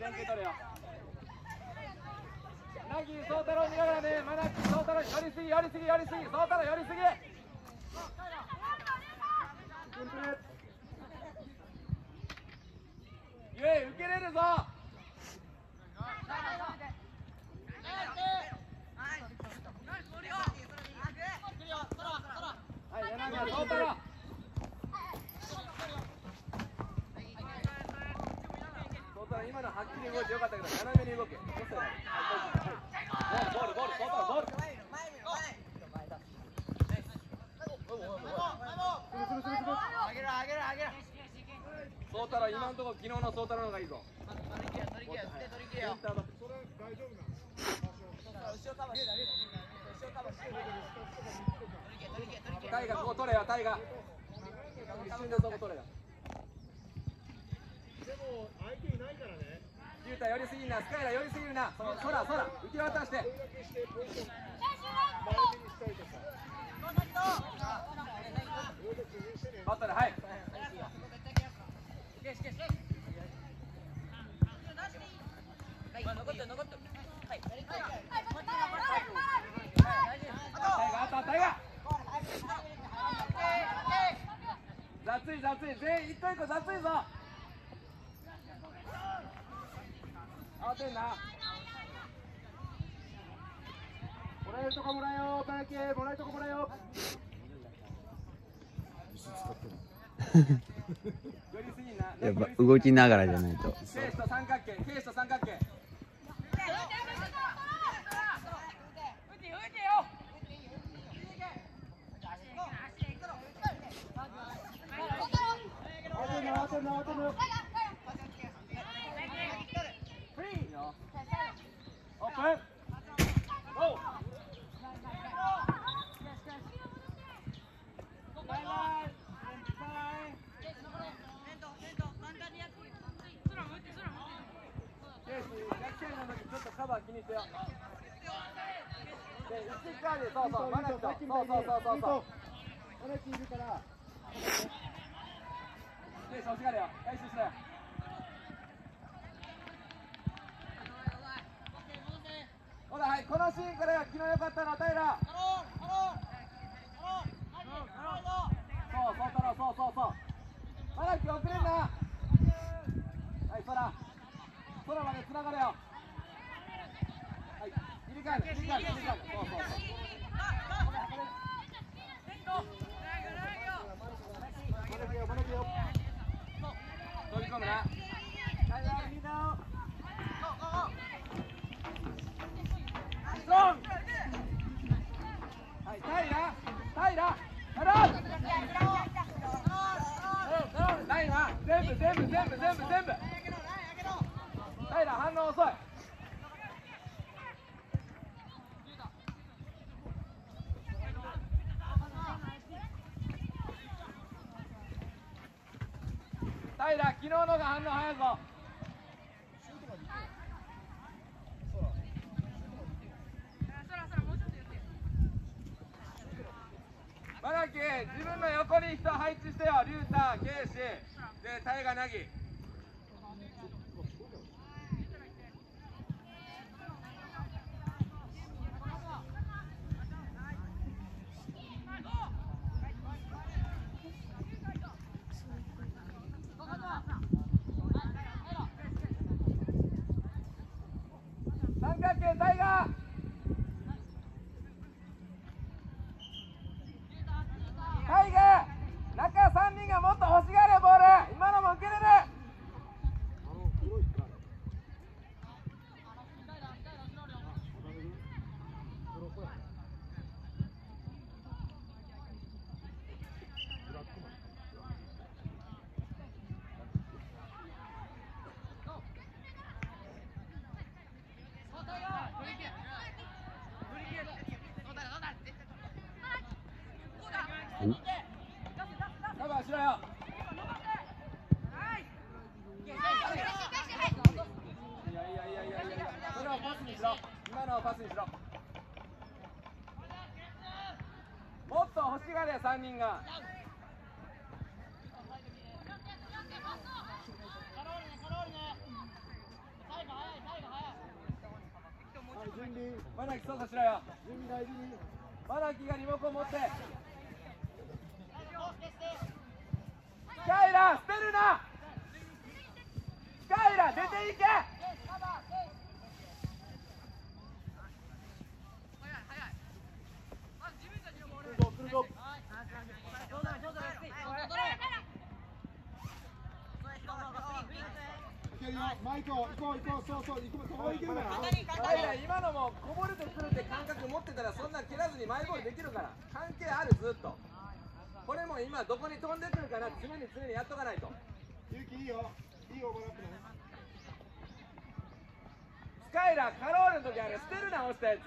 連携取れよ。ナギ宗太郎見ながらねマナキ宗太郎寄りすぎ寄りすぎ寄りすぎ宗太郎寄りすぎ。ゆえ受けれるぞ。はい柳は宗太郎宗太郎今のはっきり動いてよかったけど斜めに動けどうたら今のところ昨日の宗太郎の方がいいぞセンターバックタイガここ取れよタイガ一瞬でそこ取れよ。で寄りすぎるなスカイラ寄りすぎるな。その空空浮き渡して。それだけしてポジション前目にしたりとか。それで崩してね。バットではい。タイガあったタイガ雑い。雑い全員一個一個雑いぞ慌てんな。もらえるとこもらえよ。パラキもらえるとこもらえよ。やっぱ動きながらじゃないと。ケースと三角形ケースと三角形慌てんな慌てんな慌てんなフリーよオープンゴーバイバイケース逆転の時ちょっとカバー気にしてよで一回でそうそうマナキとそうそうそうそうそうマナキいるから。ケース欲しがれよ回収しろよほらはいこのシーンから昨日良かったの平そうそう太郎そうそうそうマナキ遅れんなはい空空まで繋がれよはい入れ替える入れ替える入れ替えるそうそうそうマナキよマナキよ飛び込むなタイガーみんなストロンはい平平やろうラインは全部全部全部全部全部平反応遅い平昨日のが反応早いぞ。マナキ自分の横に人配置してよ。リュウタケイシでタイガ3人が。準備。マナキ操作しろよ。準備大事にマナキがリモコン持って。イラ捨てるな。イラ出ていけ。マイコ行こう行こうそうそう行こうそこ行けるから。スカイラ今のもこぼれてくるって感覚持ってたらそんなん蹴らずにマイボールできるから。関係あるずっと。これも今どこに飛んでくるかな常に常にやっとかないと。勇気いいよいいオーバーラップねスカイラーカロールの時あれ捨てるな落ちたやつ。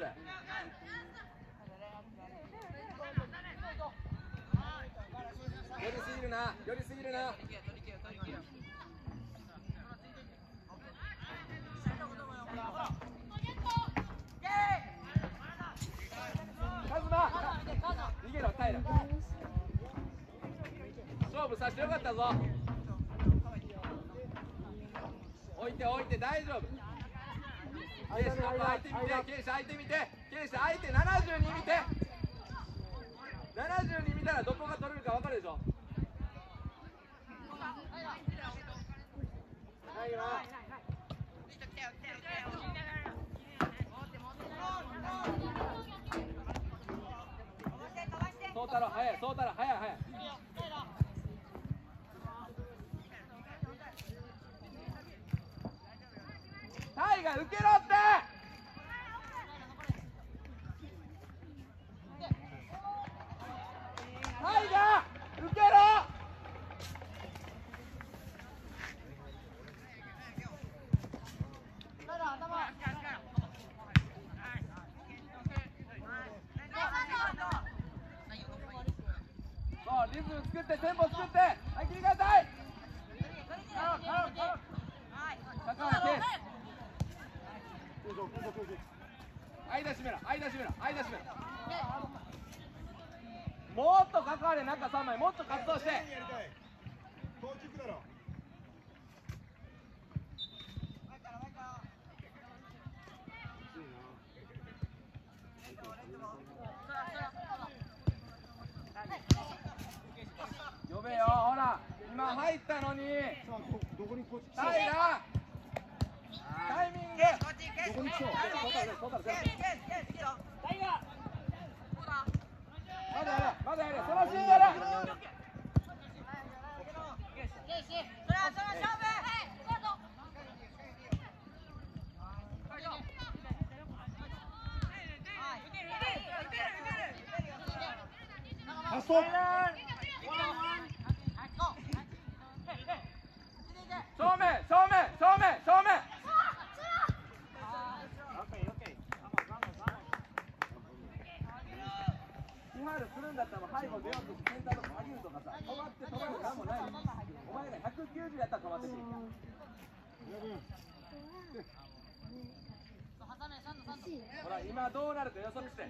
寄りすぎるな寄りすぎるな逃げろ平勝負させてよかったぞ。置いて置いて大丈夫。ケイシ相手見てケイシ相手見て。ケイシ相手72見て。72見たらどこが取れるか分かるでしょ。はいよ宗太郎早い宗太郎早い早いタイが受けろってタイが受けろそうリズム作ってテンポ作ってはい切り替えたい高橋圭来るぞ来るぞ来るぞ間閉めろ間閉めろ間閉めろ。もっと関われ中3枚もっと活動して。だろ呼べよほら。今入ったのに。さあどどこにこっち来タイミング。どこに来そう。まだやれまだやれそのシーンやれ。正面正面正面正面ファールするんだったら背後出ようとしてセンターとか上げるとかさ止まって止まるなんもないお前が190やったら止まってていいほら今どうなるか予測しては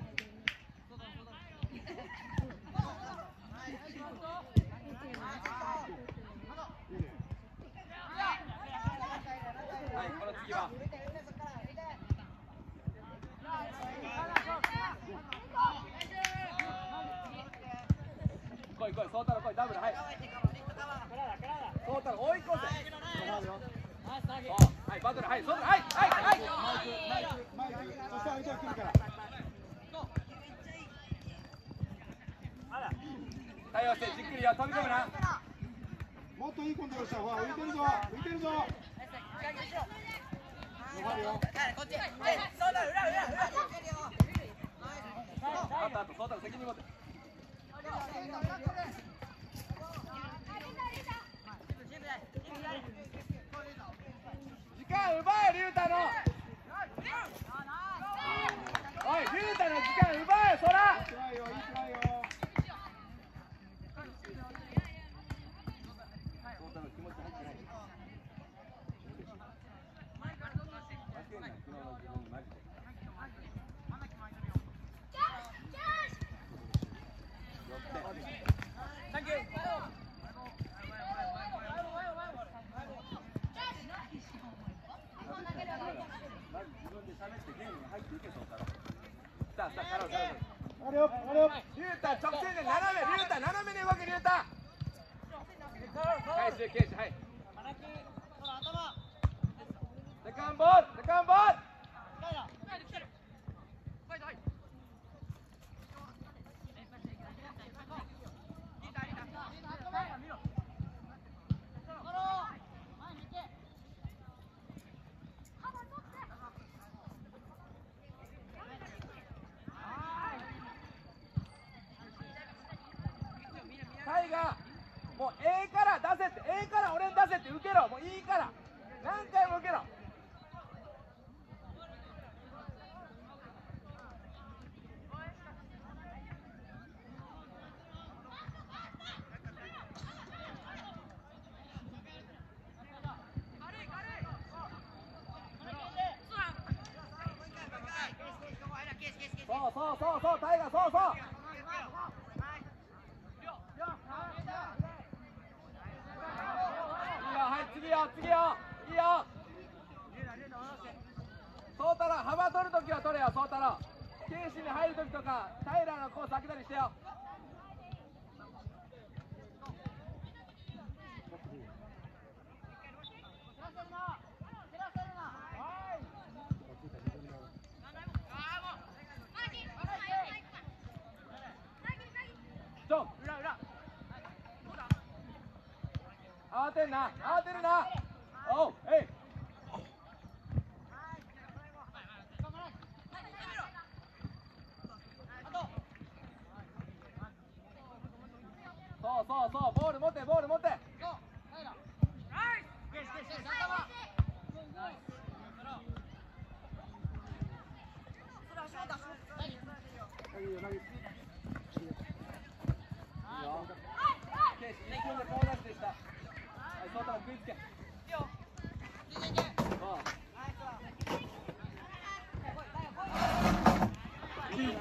いこの次は。来い来い、そうたろ来い、ダブル、はい。そうたろ追い越せ。はい、バトル、はい、そうはい、はい、はい。マイクマイクそして相手が来るから対応して、じっくりよ、飛び込むな。もっといいコントロールしたほら浮いてるぞ浮いてるぞ残るよあとあと、そうたろ責任持って。時間奪え、龍太の。おい、龍太の時間奪え、そら。いいトライよいいトライよそうたろ気持ち入ってない。負けんな、昨日の自分にマジで。まず自分で喋ってゲームに入っていけれよ上がれよリュウタ直線で斜め龍太斜めに動けリュウタ。返しケーシはいセカンドボールセカンドボールタイガーもう A から出せって A から俺に出せて受けろ。もういいから。何回も受けろそうそうそうそうタイガーそうそういいよはい次よ次よいいよ宗太郎幅取るときは取れよ宗太郎。ケーシに入るときとか平のコース開けたりしてよ。慌てんな慌てるな。おうえい。そうそうそうボール持ってボール持ってはいそうた。ら食いつけ。そういいよ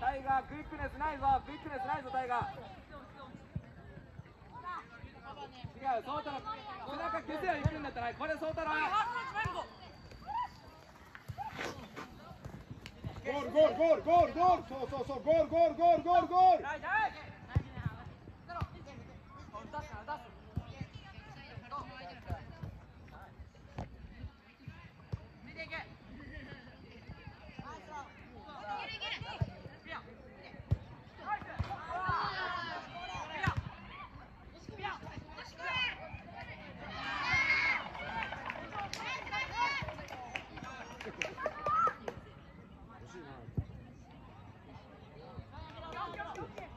タイガークイックネスないぞクイックネスないぞタイガー。違うそうたら背中消せよ行くんだったらこれそうたらゴールゴールゴールゴールゴール。そうそうそうゴールゴールゴールゴールゴール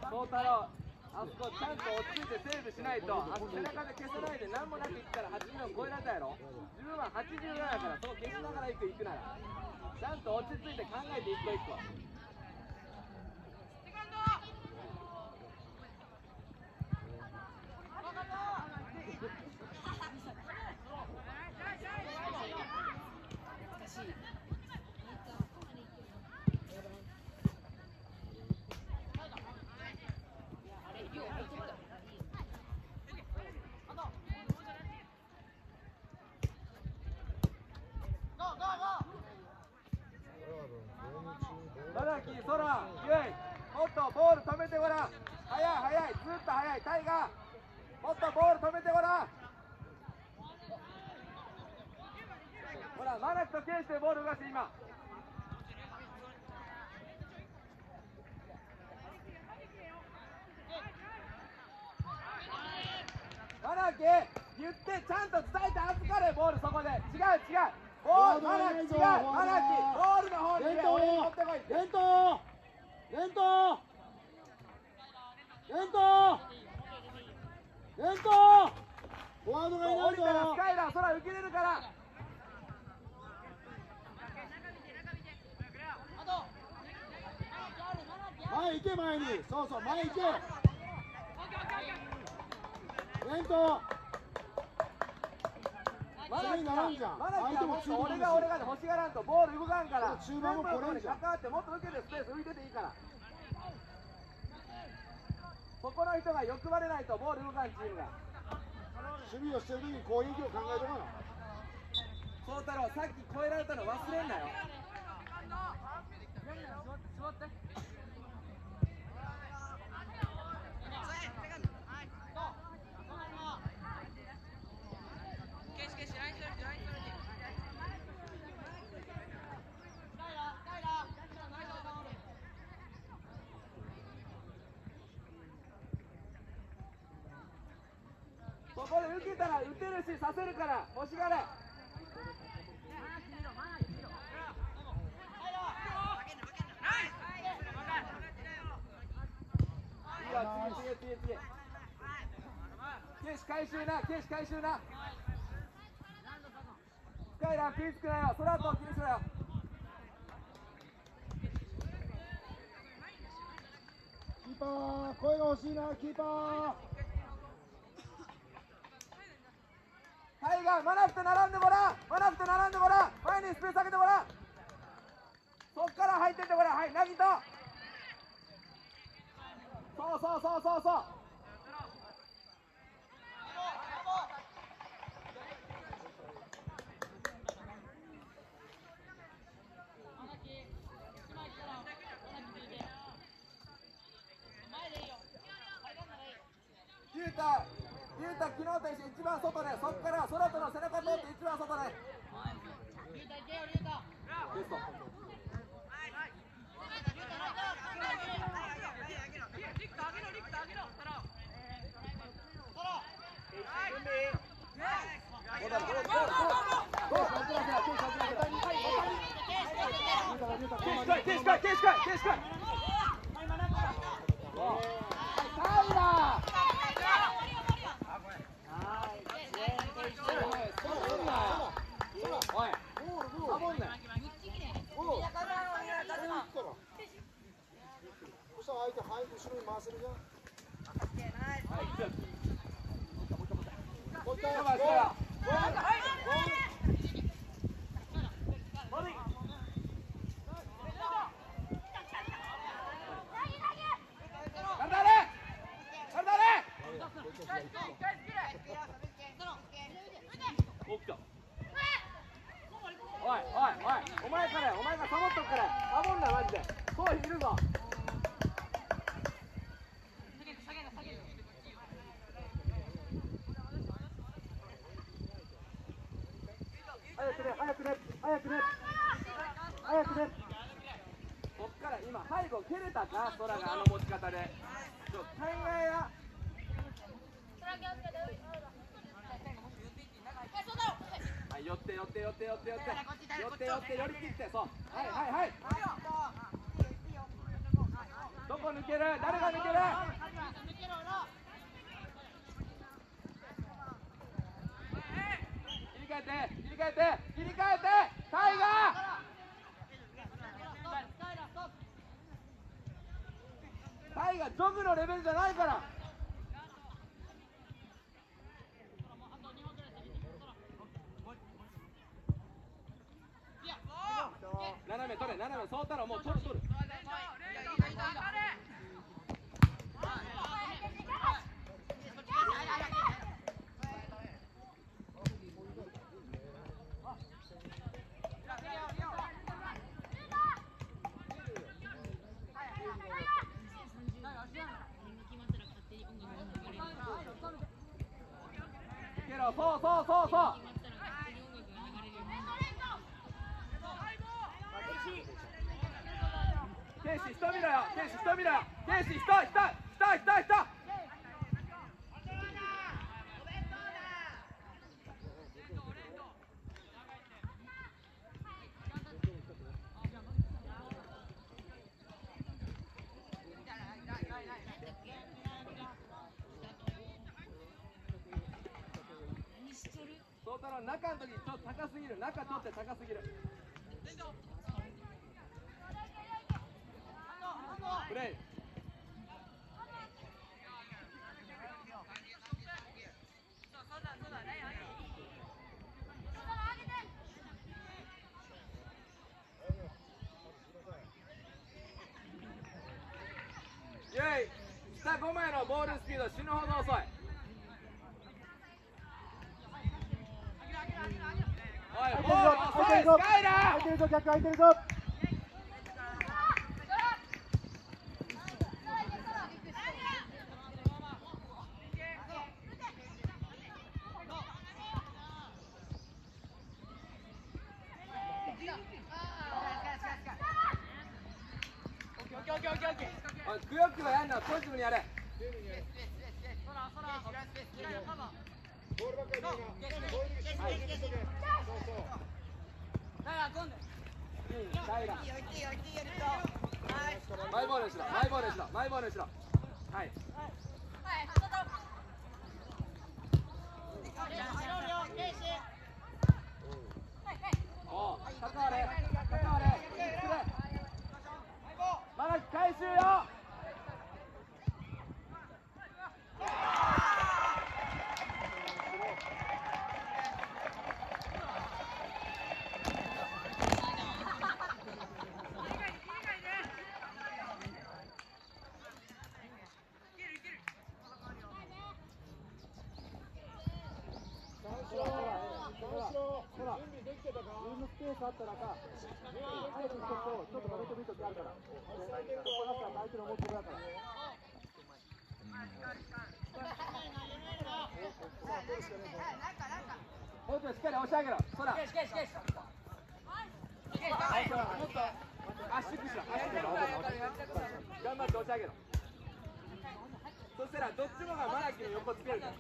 そう太郎あそこちゃんと落ち着いてセーブしないと背中で消さないで何もなくいったら80を超えられたやろ。自分は87やからそう消しながら行く行くなら。ちゃんと落ち着いて考えて一個一個バラキー、ソラ、ユイ、もっとボール止めてごらん。速い速い、ずっと速い、タイガー。もっとボール止めてごらん。ほら、マナキとケイシでボール動かして今。マナキ、言ってちゃんと伝えて預かれ、ボールそこで。違う違う。ボール、マナキ違う、マナキ、ボールの方に俺に持ってトこい。レントレントレントレントフォワードがいな降りたらいぞスカイラー空受けれるから。前行け前に。そうそう前行け。レントゃんマナキはもっと俺が俺がで欲しがらんとボール動かんから。中盤も来れんじゃん関わってもっと受けてスペース浮いてていいから。そこの人が欲張れないとボール動かんチームが。守備をしてる時に攻撃を考えとかな。宗太郎さっき超えられたの忘れんなよ。そここで受けたら打てるしさせるから。欲しがれ。ケシ回収なケシ回収な。深いなピースくなよ。空と気にしろよ。キーパー声が欲しいなキーパー。タイガーマナフと並んでごらん。マナフと並んでごらん。前にスペース上げてごらん。そっから入ってってごらん。はいナギトそうそうそうそうそう。ゆうたゆうた昨日と一緒一番外でそっから空との背中通って一番外でベストゴーだゴーゴーゴーゴーゴー諦めないケース諦めないケース来いケース来いケース来いケース来いケース来いおうタイラーおい、サボんなよ。おうそしたら相手早く後ろに回せるじゃんはい、もう一回あ、やばい、それや。体で体でおっきたおいおいおいお前からやお前がサボっとくからサボんなマジでそういるぞ早くね早くね早くね早くねこっから今背後蹴れたか空があの持ち方でちょ考えやはい寄って寄って寄って寄って寄って寄って寄り切ってそうはいはいはいどこ抜ける誰が抜ける切り替えて切り替えて切り替えてタイガータイガージョグのレベルじゃないから斜め取ったらもう取る。スタミラ天使1人1人1人1人1人中の時ちょっと高すぎる。中取って高すぎる。プレイイェイ下5枚のボールスピード死ぬほど遅いおい空いいていスカイラー空いてるぞ逆空いてるぞくよくよやんなポジティブにやれボールばっかりボールにしてそうそううんスカイラーマイボールにしろマイボールにしろマイボールにしろ。はい関われ関われ作れまだ回収よ三四郎三四郎準備できてたかルームスったらさ早くちょっとちょっと曲げてみるときあるから。ここだったら相手の持ってるだから。もっとしっかり押し上げろ。そら。もっとしろ。しろ。頑張って押し上げろ。そしたらどっちもがマラキの横つけるから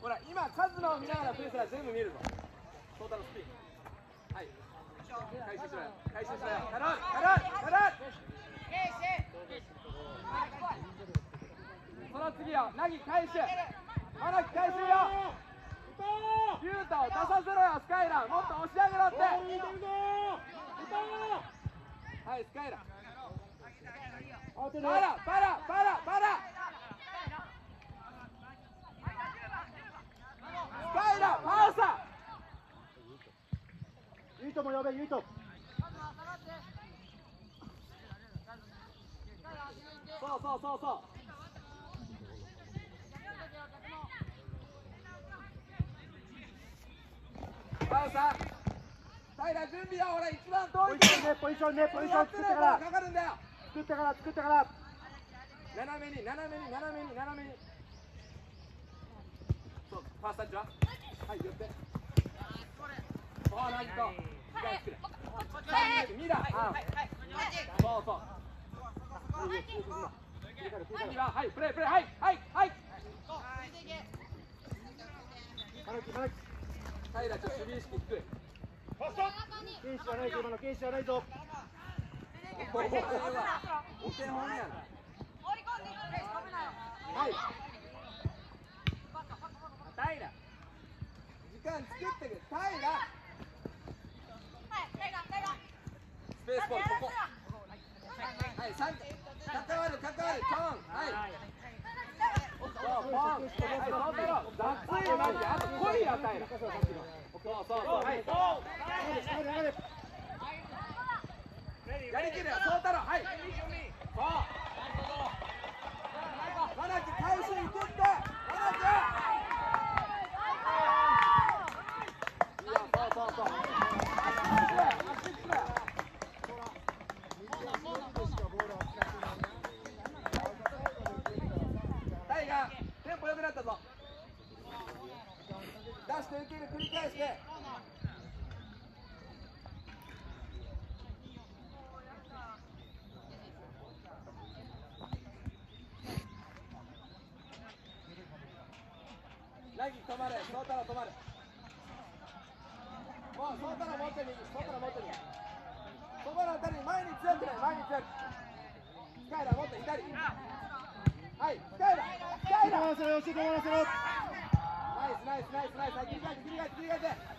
ほら今カズマを見ながらプレー全部見えるぞ。トータルスピンはい。回収しろよ。回収しろよ。頼む頼む頼むその次よ、ナギ回収、マナキ回収よ、ユータを出させろよ、スカイラー、もっと押し上げろって、はい、スカイラー、慌てるパラ、パラ、パラ、パラ、スカイラー、パーサユイトも呼べユイトー、そうそうそうそう。パウさん、平準備よ、ほら、一番遠い。ポジションねポジションねポジション作ってから。かかるんだよ。作ってから作ってから。斜めに斜めに斜めに斜めに。そうファーストタッチは？はい寄って。そうなんと時間作れミラーそうそう次ははい。プレープレーはい。はい。はい。マナキマナキ平ちょっと守備意識低い。ファーストケイシはない。ぞ今のケイシはない。ぞお手本やなはい。平時間作ってくれ平ペースボールここはい。三関わる関わるトーンはい。そうポンはい。そうだろ雑い。マジあと来い。よ平そうそうそうはい。流れ流れやりきるよそうだろはい。そうマナキ回収行くってマナキいいよそうそうそう足しろタイガーテンポ良くなったぞ出して受ける繰り返して止まれ、止まれ。もう持って右、持って右。そこのりに前に強くない、前に強く。っと左。はい、ナイスナイスナイスナイス、はい切り替えて切り替えて切り替えて。